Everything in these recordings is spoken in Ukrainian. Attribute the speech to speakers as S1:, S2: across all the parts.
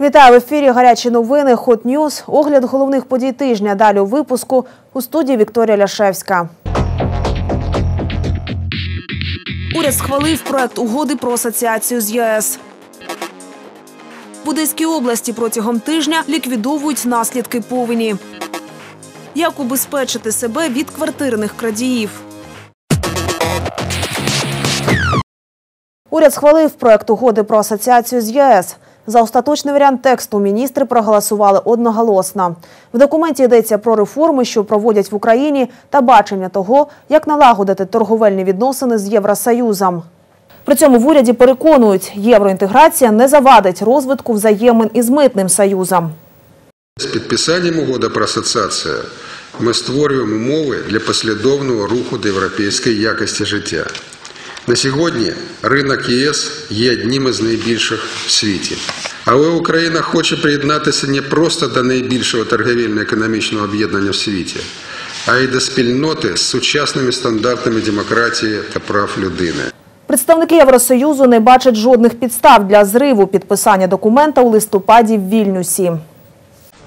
S1: Вітаю в ефірі Гарячі новини Hot News. Огляд головних подій тижня. Далі у випуску у студії Вікторія Ляшевська. Уряд схвалив проект угоди про асоціацію з ЄС. В Одеській області протягом тижня ліквідовують наслідки повені. Як убезпечити себе від квартирних крадіїв? Уряд схвалив проект угоди про асоціацію з ЄС. За остаточний варіант тексту міністри проголосували одноголосно. В документі йдеться про реформи, що проводять в Україні, та бачення того, як налагодити торговельні відносини з Євросоюзом. При цьому в уряді переконують, євроінтеграція не завадить розвитку взаємин із митним союзом.
S2: З підписанням угоди про асоціацію ми створюємо умови для послідовного руху до європейської якості життя. На сьогодні ринок ЄС є одним із найбільших в світі. Але Україна хоче приєднатися не просто до найбільшого торговельно-економічного об'єднання в світі, а й до спільноти з сучасними стандартами демократії та прав людини.
S1: Представники Євросоюзу не бачать жодних підстав для зриву підписання документа у листопаді в Вільнюсі.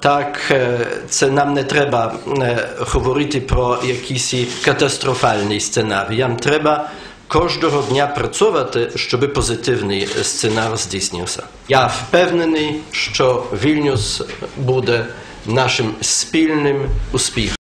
S3: Так, е, це нам не треба е, говорити про якісь катастрофальні сценарії. Нам треба кожного дня працювати, щоб позитивний сценар здійснився. Я впевнений, що Вільнюс буде нашим спільним успіхом.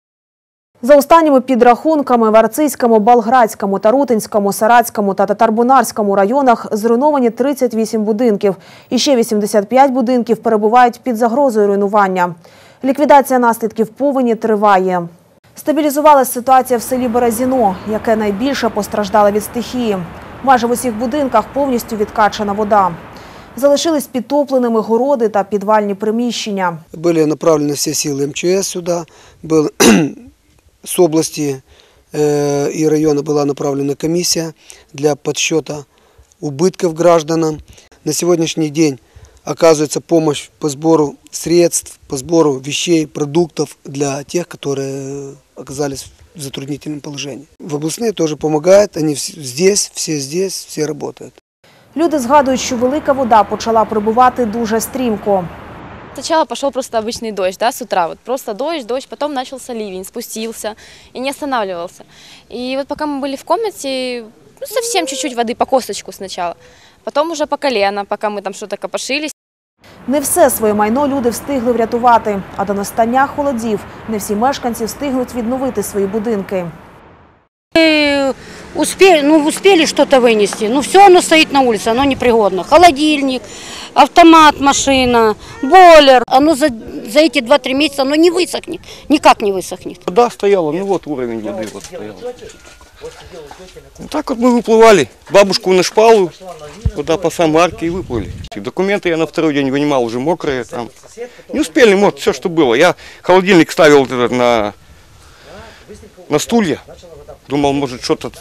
S1: За останніми підрахунками в Арцизькому, Болградському, Тарутинському, Саратському та Татарбунарському районах зруйновані 38 будинків. І ще 85 будинків перебувають під загрозою руйнування. Ліквідація наслідків повені триває. Стабілізувалася ситуація в селі Березіно, яке найбільше постраждало від стихії. Майже в усіх будинках повністю відкачана вода. Залишились підтопленими городи та підвальні приміщення.
S4: Были направлены все силы МЧС сюда, был с области э, и района была направлена комиссия для подсчета убытков гражданам. На сегодняшний день оказывается помощь по сбору средств, по сбору вещей, продуктов для тех, которые оказались в затруднительном положении. В областные тоже помогают, они здесь, все здесь, все работают.
S1: Люди згадують, що велика вода почала прибувати дуже стрімко.
S5: Сначала пошел просто обычный дождь, да, с утра, вот просто дождь, дождь, потом начался ливень, спустился и не останавливался. И вот пока мы были в комнате, ну, совсем чуть-чуть воды, по косточку сначала, потом уже по колено, пока мы там что-то копошились.
S1: Не все своє майно люди встигли врятувати, а до настання холодів не всі мешканці встигнуть відновити свої будинки.
S6: Успели, ну, успели что-то вынести. Ну, все оно стоит на улице, оно непригодно. Холодильник, автомат, машина, бойлер. Оно за, за эти 2-3 месяца оно не высохнет, никак не высохнет.
S7: Вода стояла, ну вот уровень воды вот стоял. Вот так вот мы выплывали. Бабушку на шпалу, вода по самой арке и выплыли. И документы я на второй день вынимал, уже мокрые там. Не успели, может, все, что было. Я холодильник ставил вот этот на, на стулья. Думал, может, что-то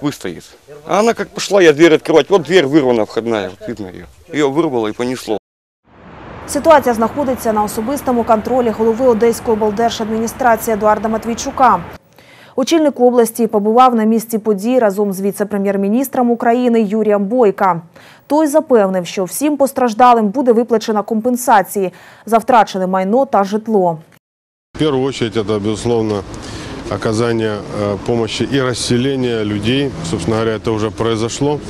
S7: выстоит. А она как пошла, я дверь открывать. Вот дверь вырвана входная, вот видно ее. Ее вырвало и понесло.
S1: Ситуація знаходиться на особистому контролі голови Одеської облдержадміністрації Едуарда Матвійчука. Очільник області побував на місці подій разом з віце-прем'єр-міністром України Юрієм Бойка. Той запевнив, що всім постраждалим буде виплачена компенсації за втрачене майно та житло.
S8: В первую очередь это, безусловно, оказание э, помощи и расселение людей. Собственно говоря, это уже произошло.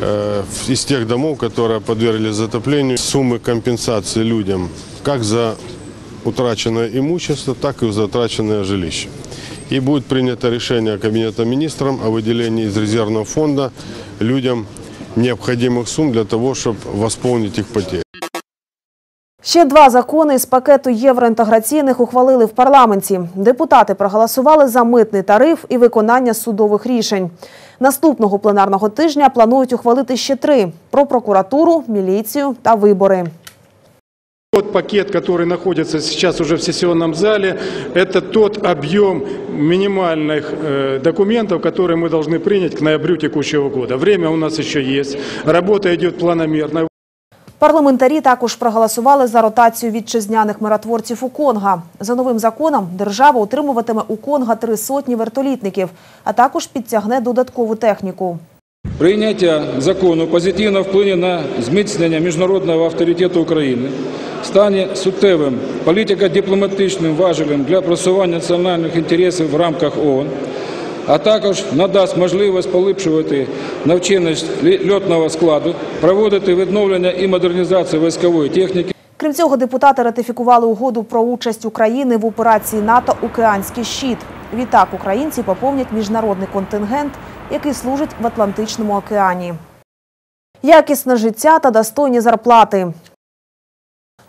S8: Э, Из тех домов, которые подверглись затоплению, суммы компенсации людям как за утраченное имущество, так и за утраченное жилище. И будет принято решение Кабинета министров о выделении из резервного фонда людям необходимых сумм для того, чтобы восполнить их потери.
S1: Ще два закони з пакету євроінтеграційних ухвалили в парламенті. Депутати проголосували за митний тариф і виконання судових рішень. Наступного пленарного тижня планують ухвалити ще три – про прокуратуру, міліцію та вибори.
S9: Тот пакет, который находится сейчас уже в сессионном зале, это тот объем минимальных э, документов, которые мы должны принять к ноябрю текущего года. Время у нас еще есть, работа идет планомерно.
S1: Парламентарі також проголосували за ротацію вітчизняних миротворців у Конга. За новим законом держава утримуватиме у Конга три сотні вертолітників, а також підтягне додаткову техніку.
S10: Прийняття закону позитивно вплине на зміцнення міжнародного авторитету України,
S9: стане суттєвим політико-дипломатичним важелем для просування національних інтересів в рамках ООН, а також надасть можливість поліпшувати навченість льотного складу, проводити відновлення і модернізацію військової техніки,
S1: Крім цього, депутати ратифікували угоду про участь України в операції НАТО Океанський щит. Відтак українці поповнять міжнародний контингент, який служить в Атлантичному океані. Якісне життя та достойні зарплати.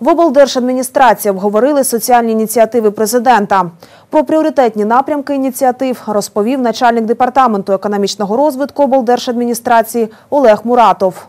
S1: В облдержадміністрації обговорили соціальні ініціативи президента. Про пріоритетні напрямки ініціатив розповів начальник департаменту економічного розвитку облдержадміністрації Олег Муратов.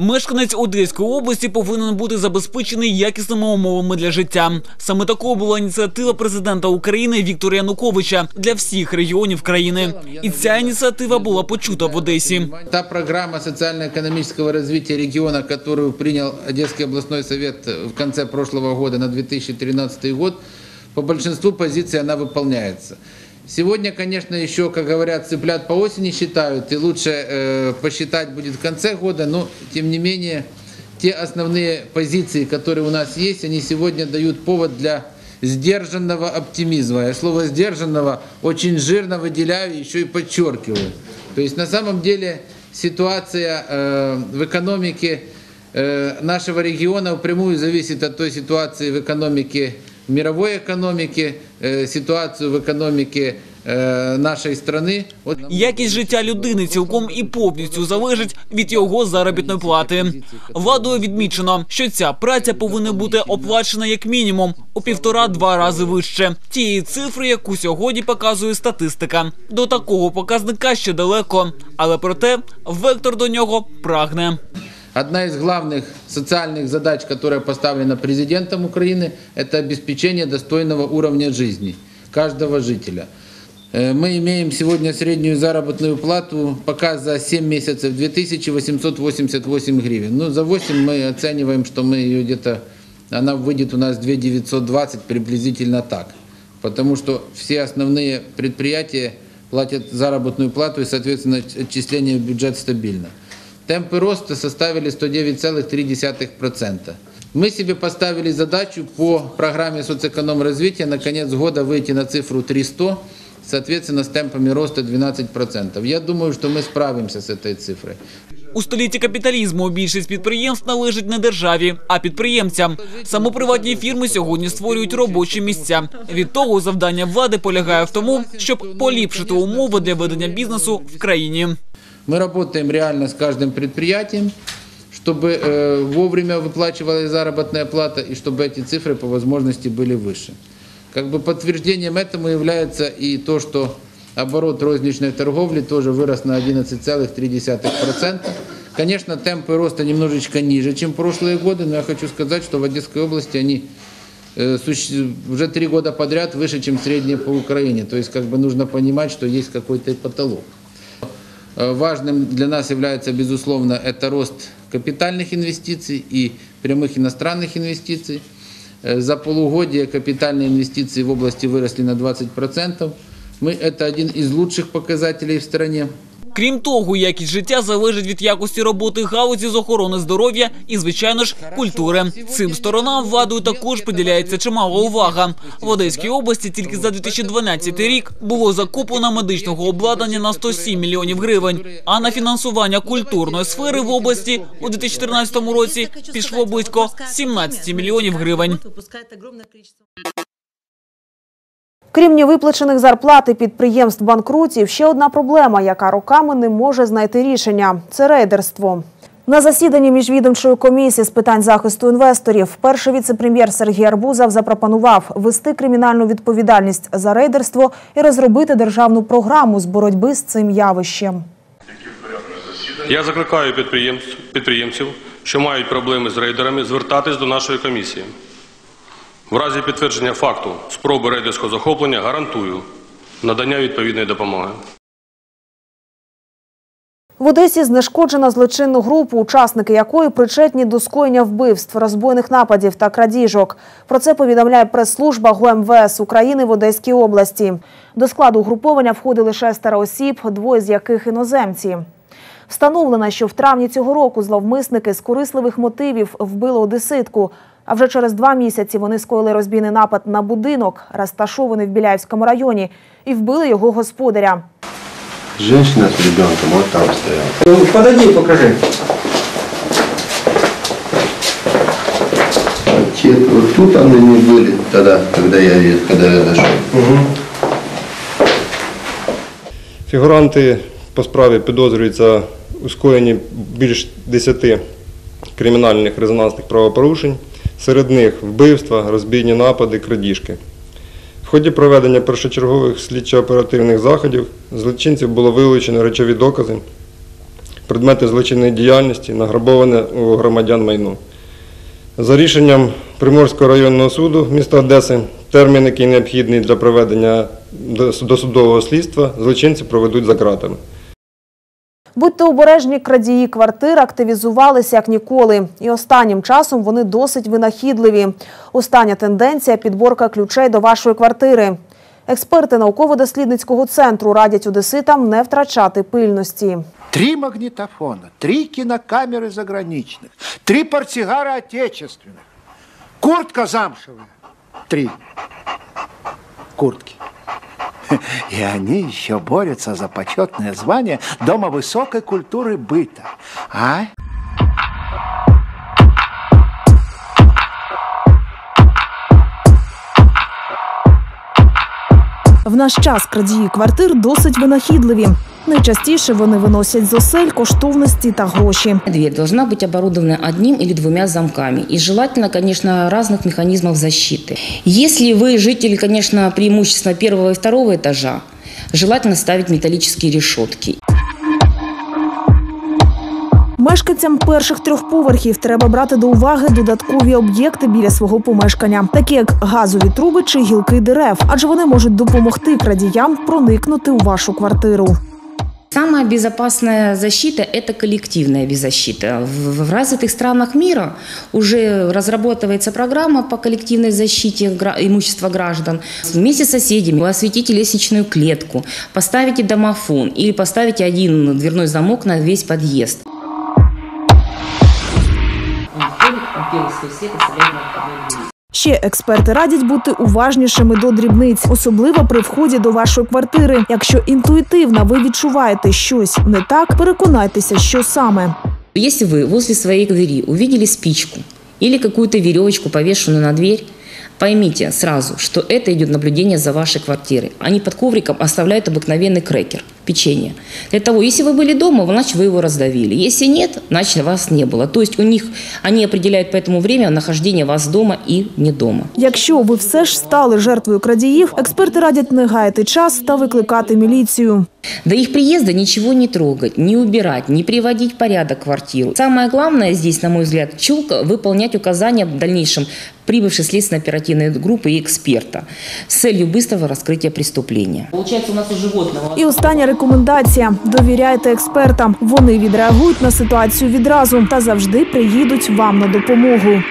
S10: Мешканець Одеської області повинен бути забезпечений якісними умовами для життя. Саме такою була ініціатива президента України Віктора Януковича для всіх регіонів країни. І ця ініціатива була почута в Одесі.
S11: Та программа социально-экономического развития региона, которую принял Одесский областной совет в конце прошлого года на 2013 год, по большинству позиций она выполняется. Сегодня, конечно, еще, как говорят, цыплят по осени считают, и лучше э, посчитать будет в конце года, но, тем не менее, те основные позиции, которые у нас есть, они сегодня дают повод для сдержанного оптимизма. Я слово «сдержанного» очень жирно выделяю, еще и подчеркиваю. То есть, на самом деле, ситуация э, в экономике э, нашего региона впрямую зависит от той ситуации в экономике, мировой экономике, э, ситуацию в экономике э, нашей страны. Вот
S10: Якість життя людини цілком і повністю залежить від його заробітної плати. Владою відмічено, що ця праця повинна бути оплачена як мінімум у півтора-два рази вище тієї цифри, яку сьогодні показує статистика. До такого показника ще далеко, але проте вектор до нього прагне.
S11: Одна из главных социальных задач, которая поставлена президентом Украины, это обеспечение достойного уровня жизни каждого жителя. Э, Мы имеем сегодня среднюю заработную плату пока за 7 месяцев 2888 гривен. Ну, за 8 мы оцениваем, что мы ее где-то, она выйдет у нас 2920, приблизительно так. Потому что все основные предприятия платят заработную плату и, соответственно, отчисление в бюджет стабильно. Темпы роста составили 109,3%. Мы себе поставили задачу по программе соцэконом-развития на конец года выйти на цифру 300, соответственно, с темпами роста 12%. Я думаю, что мы справимся с этой цифрой.
S10: У столітті капіталізму більшість підприємств належить не державі, а підприємцям. Саме приватні фірми сьогодні створюють робочі місця. Від того завдання влади полягає в тому, щоб поліпшити умови для ведення бізнесу в країні.
S11: Мы работаем реально с каждым предприятием, чтобы э, вовремя выплачивалась заработная плата и чтобы эти цифры по возможности были выше. Как бы подтверждением этому является и то, что оборот розничной торговли тоже вырос на 11,3%. Конечно, темпы роста немножечко ниже, чем прошлые годы, но я хочу сказать, что в Одесской области они э, уже три года подряд выше, чем средние по Украине. То есть как бы нужно понимать, что есть какой-то потолок. Э, Важным для нас является, безусловно, это рост капитальных инвестиций и прямых иностранных инвестиций. Э, За полугодие капитальные инвестиции в области выросли на 20%. Мы, это один из лучших показателей в стране.
S10: Крім того, якість життя залежить від якості роботи галузі з охорони здоров'я і, звичайно ж, культури. Цим сторонам владою також приділяється чимала увага. В Одеській області тільки за 2012 рік було закуплено медичного обладнання на 107 мільйонів гривень. А на фінансування культурної сфери в області у 2014 році пішло близько 17 мільйонів гривень.
S1: Крім невиплачених зарплат і підприємств банкрутів, ще одна проблема, яка роками не може знайти рішення – це рейдерство. На засіданні міжвідомчої комісії з питань захисту інвесторів перший віце-прем'єр Сергій Арбузов запропонував ввести кримінальну відповідальність за рейдерство і розробити державну програму з боротьби з цим явищем.
S12: Я закликаю підприємств, підприємців, що мають проблеми з рейдерами, звертатись до нашої комісії. В разі підтвердження факту спроби рейдерського захоплення гарантую надання відповідної допомоги.
S1: В Одесі знешкоджено злочинну групу, учасники якої причетні до скоєння вбивств, розбойних нападів та крадіжок. Про це повідомляє прес-служба ГУМВС України в Одеській області. До складу угруповання входили шестеро осіб, двоє з яких іноземці. Встановлено, що в травні цього року зловмисники з корисливих мотивів вбили одеситку. А вже через два місяці вони скоїли розбійний напад на будинок, розташований в Біляївському районі, і вбили його господаря.
S2: Женщина с ребенком вот там стояла.
S13: Ну, Подойди покажи.
S2: Вот тут они не были тогда, когда я, когда я зашел.
S7: Фігуранти по справі підозрюються у скоєнні більш 10 кримінальних резонансних правопорушень, серед них вбивства, розбійні напади, крадіжки. В ході проведення першочергових слідчо-оперативних заходів злочинців було вилучено речові докази, предмети злочинної діяльності, награбоване у громадян майно. За рішенням Приморського районного суду міста Одеси, термін, який необхідний для проведення досудового слідства, злочинці проведуть за ґратами.
S1: Будьте обережні, крадії квартир активізувалися як ніколи. І останнім часом вони досить винахідливі. Остання тенденція – підборка ключей до вашої квартири. Експерти науково-дослідницького центру радять одеситам не втрачати пильності.
S14: Три магнитофона, три кинокамеры заграничных, три портсигара отечественных, куртка замшевая. Три куртки. И они еще борются за почетное звание Дома высокой культуры быта. А?
S1: В наш час крадії квартир досить винахідливі. Найчастіше вони виносять з осель коштовності та гроші.
S15: Дверь должна быть оборудована одним или двумя замками. И желательно, конечно, разных механизмов защиты. Если вы житель, конечно, преимущественно первого и второго этажа, желательно ставить металлические решетки.
S1: Мешканцям перших трьох поверхів треба брати до уваги додаткові об'єкти біля свого помешкання, такі як газові труби чи гілки дерев, адже вони можуть допомогти крадіям проникнути у вашу квартиру.
S15: Самая безопасная защита – это коллективная беззащита. В, развитых странах мира уже разрабатывается программа по коллективной защите имущества граждан. Вместе с соседями вы осветите лестничную клетку, поставите домофон или поставите один дверной замок на весь подъезд. Свой свет оставляет.
S1: Ще експерти радять бути уважнішими до дрібниць, особливо при вході до вашої квартири. Якщо інтуїтивно ви відчуваєте щось не так, переконайтеся, що саме.
S15: Если вы возле своей двери увидели спичку или какую-то веревочку, на дверь, поймите сразу, что это идет наблюдение за вашей квартирой. Они под ковриком оставляют обыкновенный крекер, печенье. Для того, если вы были дома, значит вы его раздавили. Если нет, значит вас не было. То есть у них они определяют по этому время нахождение вас дома и не дома.
S1: Якщо ви все ж стали жертвою крадіїв, експерти радять не гаяти час та викликати міліцію.
S15: До их приезда ничего не трогать, не убирать, не приводить в порядок квартиру. Самое главное здесь, на мой взгляд, четко выполнять указания в дальнейшем прибывшей следственно-оперативной группы и эксперта с целью быстрого раскрытия преступления. Получается, у нас у животного...
S1: І остання рекомендація: довіряйте експертам. Вони відреагують на ситуацію відразу та завжди приїдуть вам на допомогу.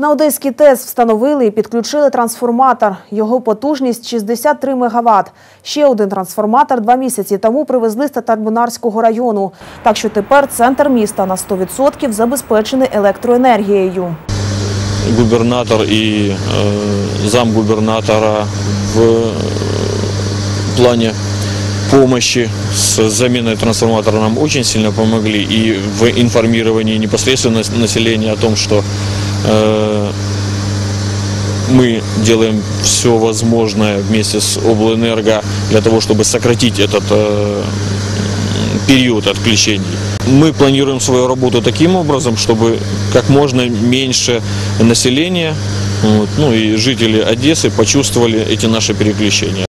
S1: На Одеський ТЕС встановили і підключили трансформатор. Його потужність 63 МВт. Ще один трансформатор два місяці тому привезли з Татарбунарського району. Так що тепер центр міста на 100% забезпечений електроенергією.
S16: Губернатор и замгубернатора в плане помощи с заменой трансформатора нам очень сильно помогли и в информировании непосредственно нас- населения о том, что э, мы делаем все возможное вместе с облэнерго для того, чтобы сократить этот э, период отключений. Мы планируем свою работу таким образом, чтобы как можно меньше населения, вот, ну и жители Одессы почувствовали эти наши переключения.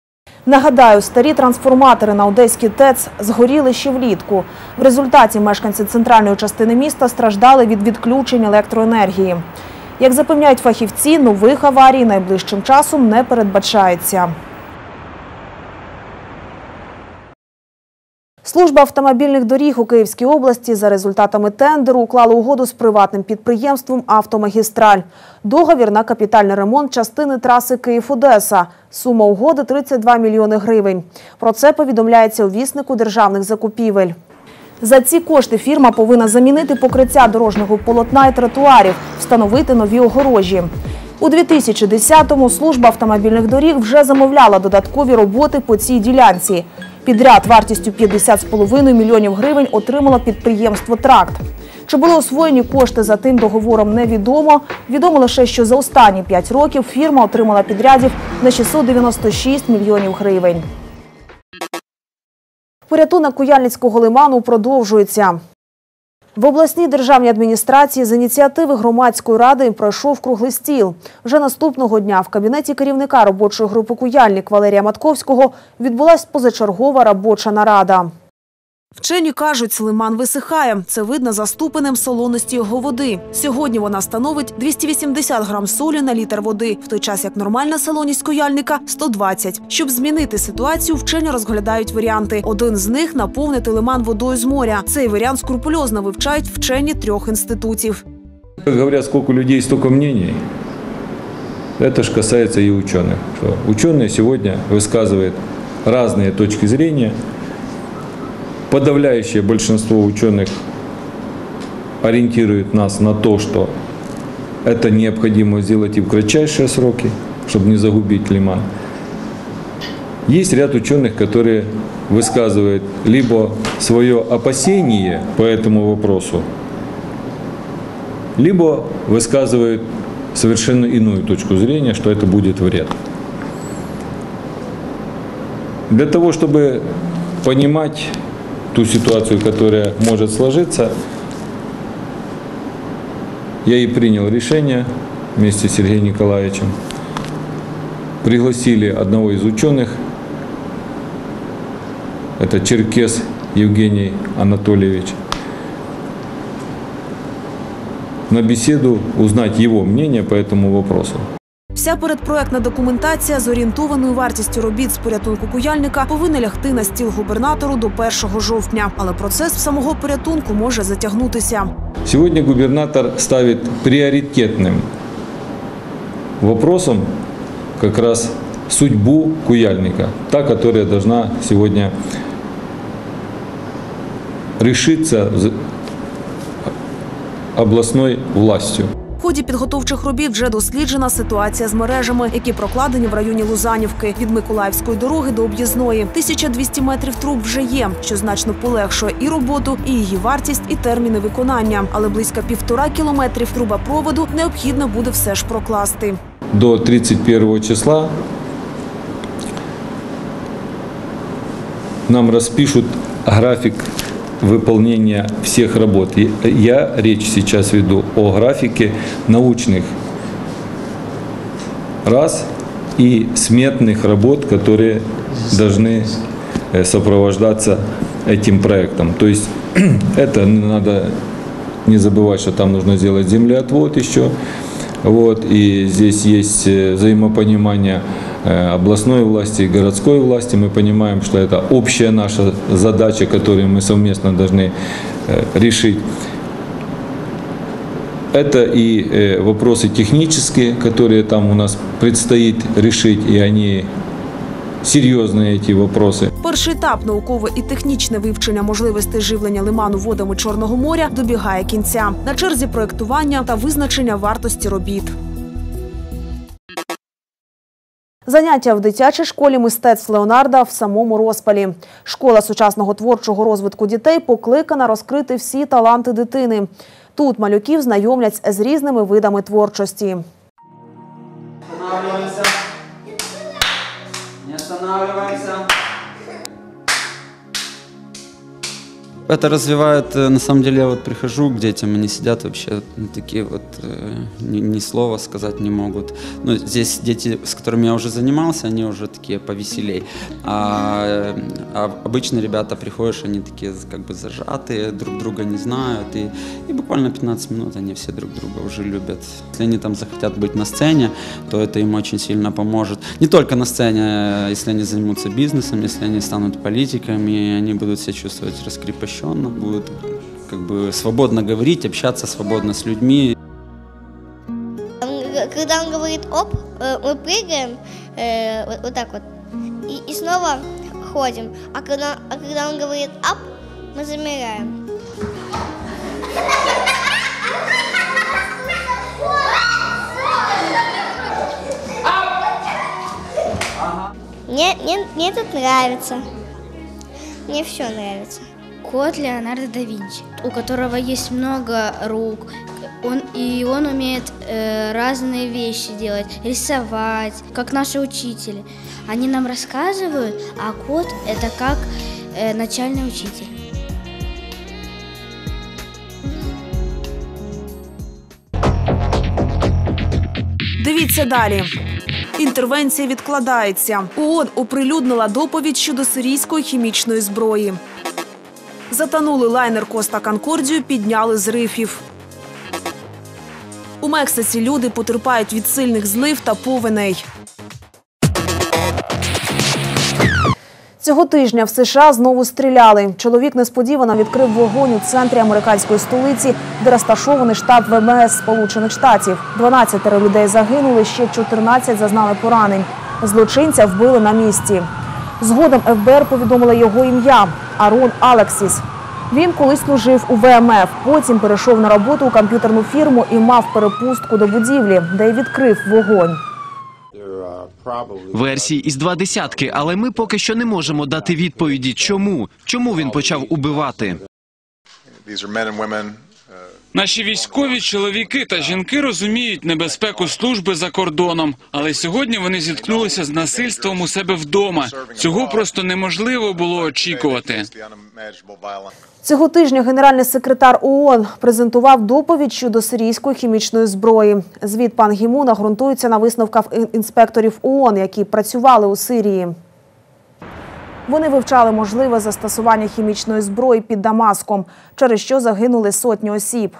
S1: Нагадаю, старі трансформатори на Одеський ТЕЦ згоріли ще влітку. В результаті мешканці центральної частини міста страждали від відключень електроенергії. Як запевняють фахівці, нових аварій найближчим часом не передбачається. Служба автомобільних доріг у Київській області за результатами тендеру уклала угоду з приватним підприємством «Автомагістраль». Договір на капітальний ремонт частини траси Київ-Одеса. Сума угоди – 32 мільйони гривень. Про це повідомляється у віснику державних закупівель. За ці кошти фірма повинна замінити покриття дорожнього полотна і тротуарів, встановити нові огорожі. У 2010-му служба автомобільних доріг вже замовляла додаткові роботи по цій ділянці. Підряд вартістю 50,5 мільйонів гривень отримало підприємство «Тракт». Чи були освоєні кошти за тим договором, невідомо. Відомо лише, що за останні 5 років фірма отримала підрядів на 696 мільйонів гривень. Порятунок Куяльницького лиману продовжується. В обласній державній адміністрації з ініціативи громадської ради пройшов круглий стіл. Вже наступного дня в кабінеті керівника робочої групи «Куяльник» Валерія Матковського відбулася позачергова робоча нарада. Вчені кажуть, лиман висихає. Це видно за ступенем солоності його води. Сьогодні вона становить 280 грам солі на літр води, в той час як нормальна солоність куяльника – 120. Щоб змінити ситуацію, вчені розглядають варіанти. Один з них – наповнити лиман водою з моря. Цей варіант скрупульозно вивчають вчені трьох інститутів.
S13: Как говорят, сколько людей, столько мнений. Это же касается и ученых. Что ученые сегодня высказывают разные точки зрения. Подавляющее большинство ученых ориентирует нас на то, что это необходимо сделать и в кратчайшие сроки, чтобы не загубить лиман. Есть ряд ученых, которые высказывают либо свое опасение по этому вопросу, либо высказывают совершенно иную точку зрения, что это будет вред. Для того, чтобы понимать ту ситуацию, которая может сложиться, я и принял решение вместе с Сергеем Николаевичем. Пригласили одного из ученых, это Черкес Евгений Анатольевич, на беседу узнать его мнение по этому вопросу.
S1: Вся передпроектна документація з орієнтованою вартістю робіт з порятунку куяльника повинна лягти на стіл губернатору до 1 жовтня. Але процес самого порятунку може затягнутися.
S13: Сегодня губернатор ставит приоритетным вопросом как раз судьбу Куяльника, та, которая должна сегодня решиться областной властью.
S1: Ході підготовчих робіт вже досліджена ситуація з мережами, які прокладені в районі Лузанівки від Миколаївської дороги до об'їзної. 1200 метрів труб вже є, що значно полегшує і роботу, і її вартість, і терміни виконання. Але близько півтора кілометрів трубопроводу необхідно буде все ж прокласти.
S13: До 31 числа нам распишут график выполнения всех работ. Я речь сейчас веду о графике научных раз и сметных работ, которые должны э, сопровождаться этим проектом. То есть это надо не забывать, что там нужно сделать землеотвод еще. Вот, и здесь есть э, взаимопонимание областной власти и городской власти. Мы понимаем, что это общая наша задача, которую мы совместно должны э, решить. Это и э, вопросы технические, которые там у нас предстоит решить, и они серьезные эти вопросы.
S1: Перший етап наукове і технічне вивчення можливостей живлення лиману водами Чорного моря добігає кінця. На черзі проектування та визначення вартості робіт. Заняття в дитячій школі мистецтв Леонарда в самому розпалі. Школа сучасного творчого розвитку дітей покликана розкрити всі таланти дитини. Тут малюків знайомлять з різними видами творчості.
S17: Не останавливаемся. Это развивает, э, на самом деле, я вот прихожу к детям, они сидят вообще ну, такие вот, э, ни, ни слова сказать не могут. Ну, здесь дети, с которыми я уже занимался, они уже такие повеселей. А, э, а обычно ребята приходишь, они такие как бы зажатые, друг друга не знают, и, и буквально 15 минут они все друг друга уже любят. Если они там захотят быть на сцене, то это им очень сильно поможет. Не только на сцене, если они займутся бизнесом, если они станут политиками, они будут себя чувствовать раскрепощенно, будут как бы свободно говорить, общаться свободно с людьми.
S18: Когда он говорит оп, э, мы прыгаем э, вот, вот так вот и, и снова ходим. А когда, а когда он говорит ап, мы замираем. Мне, мне, мне тут нравится. Мне все нравится.
S19: Кот Леонардо да Винчи, у которого есть много рук, он, и он умеет э, разные вещи делать, рисовать, как наши учители. Они нам рассказывают, а кот это как э, начальный учитель.
S1: Дивіться далі. Інтервенція відкладається. ООН оприлюднила доповідь щодо сирійської хімічної зброї. Затонули лайнер Коста Конкордію, підняли з рифів. У Мексиці люди потерпають від сильних злив та повеней. Цього тижня в США знову стріляли. Чоловік несподівано відкрив вогонь у центрі американської столиці, де розташований штаб ВМС Сполучених Штатів. 12 людей загинули, ще 14 зазнали поранень. Злочинця вбили на місці. Згодом ФБР повідомило його ім'я Арон Алексіс. Він колись служив у ВМФ, потім перейшов на роботу у комп'ютерну фірму і мав перепустку до будівлі, де й відкрив вогонь.
S20: Версій із два десятки, але ми поки що не можемо дати відповіді, чому чому він почав убивати.
S21: Наші військові чоловіки та жінки розуміють небезпеку служби за кордоном, але сьогодні вони зіткнулися з насильством у себе вдома. Цього просто неможливо було очікувати.
S1: Цього тижня генеральний секретар ООН презентував доповідь щодо сирійської хімічної зброї. Звіт пан Гімуна ґрунтується на висновках інспекторів ООН, які працювали у Сирії. Вони вивчали можливе застосування хімічної зброї під Дамаском, через що загинули сотні осіб.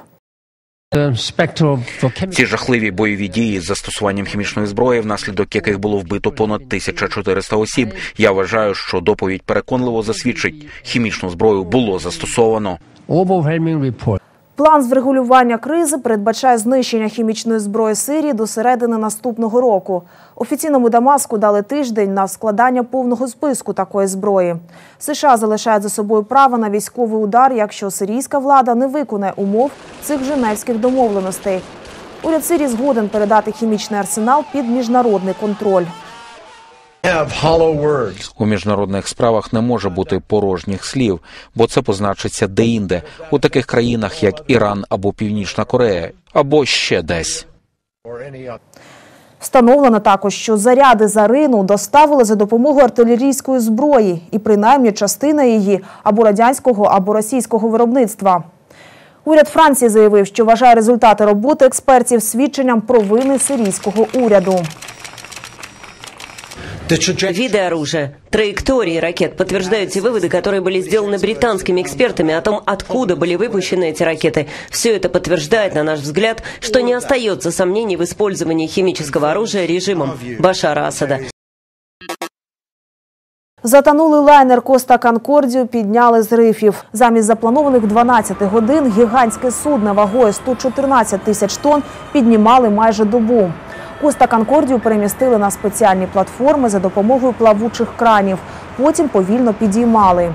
S22: Ці жахливі бойові дії з застосуванням хімічної зброї, внаслідок яких було вбито понад 1400 осіб. Я вважаю, що доповідь переконливо засвідчить, хімічну зброю було застосовано.
S1: План з врегулювання кризи передбачає знищення хімічної зброї Сирії до середини наступного року. Офіційному Дамаску дали тиждень на складання повного списку такої зброї. США залишають за собою право на військовий удар, якщо сирійська влада не виконає умов цих женевських домовленостей. Уряд Сирії згоден передати хімічний арсенал під міжнародний контроль.
S22: У міжнародних справах не може бути порожніх слів, бо це позначиться деінде у таких країнах, як Іран або Північна Корея, або ще десь.
S1: Встановлено також, що заряди зарину доставили за допомогою артилерійської зброї, і принаймні частина її або радянського, або російського виробництва. Уряд Франції заявив, що вважає результати роботи експертів свідченням провини сирійського уряду.
S23: Виды оружия, траектории ракет подтверждают те выводы, которые были сделаны британскими экспертами о том, откуда были выпущены эти ракеты. Все это подтверждает, на наш взгляд, что не остается сомнений в использовании химического оружия режимом Башара Асада.
S1: Затонулий лайнер Коста Конкордію підняли з рифів. Замість запланованих 12 годин гігантське судно вагою 114 тисяч тонн піднімали майже добу. Коста Конкордію перемістили на спеціальні платформи за допомогою плавучих кранів. Потім повільно підіймали.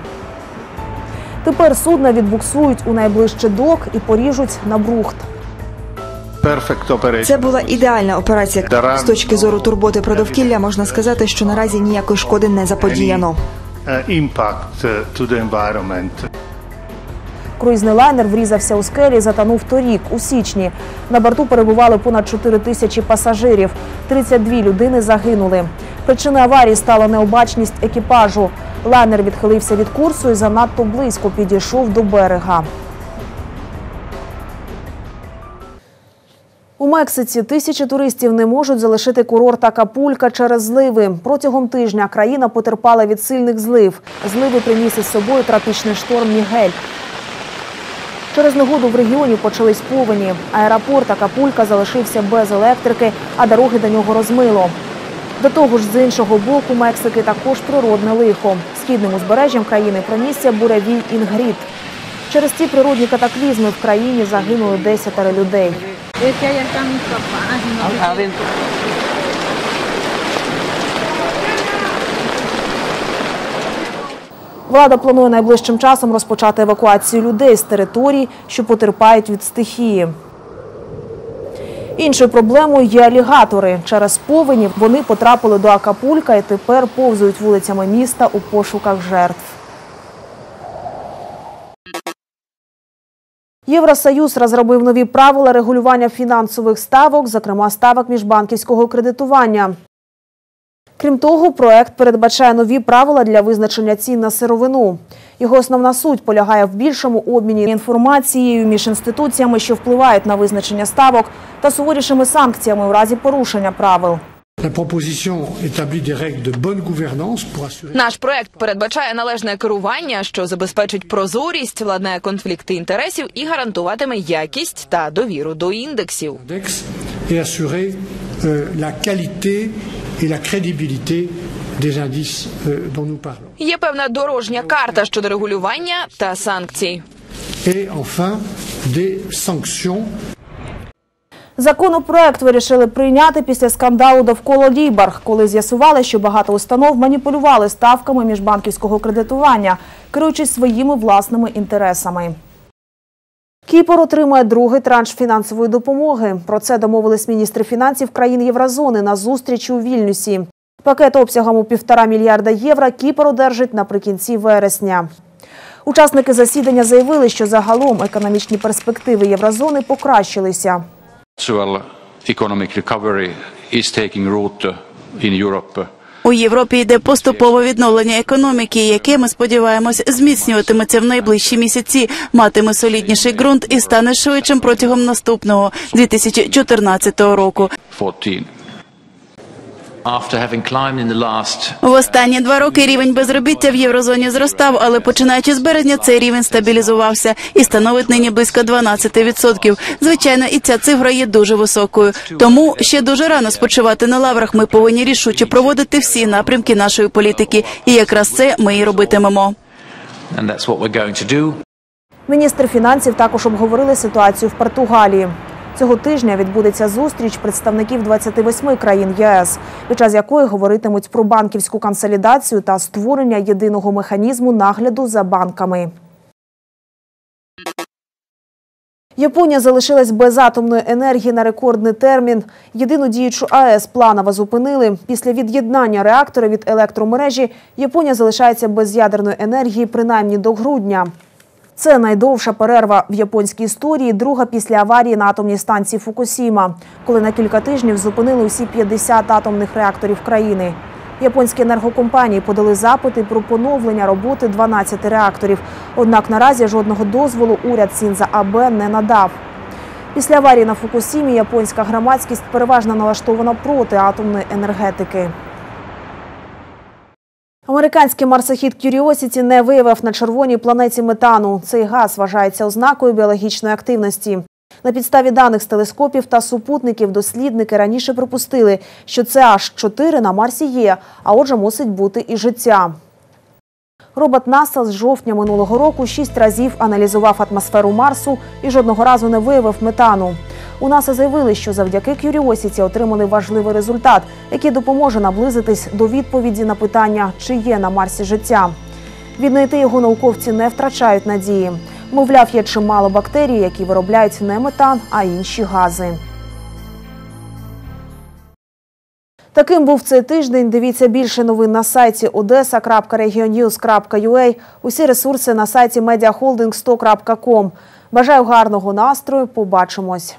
S1: Тепер судна відбуксують у найближчий док і поріжуть на брухт.
S24: Це була ідеальна операція. З точки зору турботи про довкілля можна сказати, що наразі ніякої шкоди не заподіяно.
S1: Круїзний лайнер врізався у скелі, і затонув торік, у січні. На борту перебували понад 4 тисячі пасажирів. 32 людини загинули. Причиною аварії стала необачність екіпажу. Лайнер відхилився від курсу і занадто близько підійшов до берега. У Мексиці тисячі туристів не можуть залишити курорт Акапулька через зливи. Протягом тижня країна потерпала від сильних злив. Зливи приніс із собою тропічний шторм Мігель. Через негоду в регіоні почались повені. Аеропорт Акапулька залишився без електрики, а дороги до нього розмило. До того ж, з іншого боку Мексики також природне лихо. Східним узбережжям країни пронісся буревій Інгрід. Через ці природні катаклізми в країні загинули десятеро людей. Влада планує найближчим часом розпочати евакуацію людей з територій, що потерпають від стихії. Іншою проблемою є алігатори. Через повені вони потрапили до Акапулька і тепер повзують вулицями міста у пошуках жертв. Євросоюз розробив нові правила регулювання фінансових ставок, зокрема ставок міжбанківського кредитування. Крім того, проект передбачає нові правила для визначення цін на сировину. Його основна суть полягає в більшому обміні інформацією між інституціями, що впливають на визначення ставок, та суворішими санкціями в разі порушення правил.
S25: Наш проект передбачає належне керування, що забезпечить прозорість, владнає конфлікти інтересів і гарантуватиме якість та довіру до індексів.
S26: Euh, la qualité et la crédibilité des indices euh, dont nous parlons.
S25: Є певна дорожня карта щодо регулювання та санкцій.
S26: Et enfin, des sanctions
S1: Законопроект вирішили прийняти після скандалу довкола Лібарг, коли з'ясували, що багато установ маніпулювали ставками міжбанківського кредитування, керуючись своїми власними інтересами. Кіпр отримає другий транш фінансової допомоги. Про це домовились міністри фінансів країн Єврозони на зустрічі у Вільнюсі. Пакет обсягом у півтора мільярда євро Кіпр одержить наприкінці вересня. Учасники засідання заявили, що загалом економічні перспективи Єврозони покращилися.
S27: Actual economic recovery is taking.
S28: У Європі йде поступове відновлення економіки, яке ми сподіваємось зміцнюватиметься в найближчі місяці, матиме солідніший ґрунт і стане швидшим протягом наступного 2014 року. В останні два роки рівень безробіття в єврозоні зростав, але починаючи з березня цей рівень стабілізувався і становить нині близько 12%. Звичайно, і ця цифра є дуже високою. Тому ще дуже рано спочивати на лаврах. Ми повинні рішуче проводити всі напрямки нашої політики, і якраз це ми і робитимемо.
S1: Міністри фінансів також обговорили ситуацію в Португалії. Цього тижня відбудеться зустріч представників 28 країн ЄС, під час якої говоритимуть про банківську консолідацію та створення єдиного механізму нагляду за банками. Японія залишилась без атомної енергії на рекордний термін. Єдину діючу АЕС планово зупинили. Після від'єднання реактора від електромережі Японія залишається без ядерної енергії принаймні до грудня. Це найдовша перерва в японській історії, друга після аварії на атомній станції Фукусіма, коли на кілька тижнів зупинили усі 50 атомних реакторів країни. Японські енергокомпанії подали запити про поновлення роботи 12 реакторів. Однак наразі жодного дозволу уряд Сінза Абе не надав. Після аварії на Фукусімі японська громадськість переважно налаштована проти атомної енергетики. Американський марсохід Curiosity не виявив на червоній планеті метану. Цей газ вважається ознакою біологічної активності. На підставі даних з телескопів та супутників дослідники раніше припустили, що це аж 4 на Марсі є, а отже мусить бути і життя. Робот НАСА з жовтня минулого року шість разів аналізував атмосферу Марсу і жодного разу не виявив метану. У НАСА заявили, що завдяки Curiosity отримали важливий результат, який допоможе наблизитись до відповіді на питання, чи є на Марсі життя. Віднайти його науковці не втрачають надії. Мовляв, є чимало бактерій, які виробляють не метан, а інші гази. Таким був цей тиждень. Дивіться більше новин на сайті odessa.regionews.ua. Усі ресурси на сайті mediaholding100.com. Бажаю гарного настрою. Побачимось.